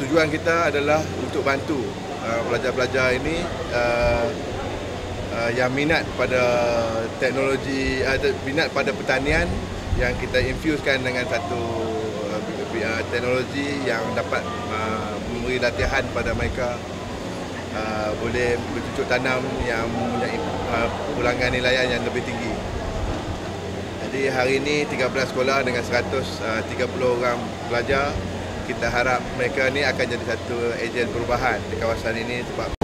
tujuan kita adalah untuk bantu uh, pelajar-pelajar ini uh, uh, yang minat pada teknologi, uh, minat pada pertanian yang kita infuskan dengan satu uh, uh, teknologi yang dapat uh, memberi latihan pada mereka uh, boleh bercucuk tanam yang mempunyai uh, pulangan nilaian yang lebih tinggi. Jadi hari ini 13 sekolah dengan 130 uh, orang pelajar kita harap mereka ni akan jadi satu ejen perubahan di kawasan ini sebab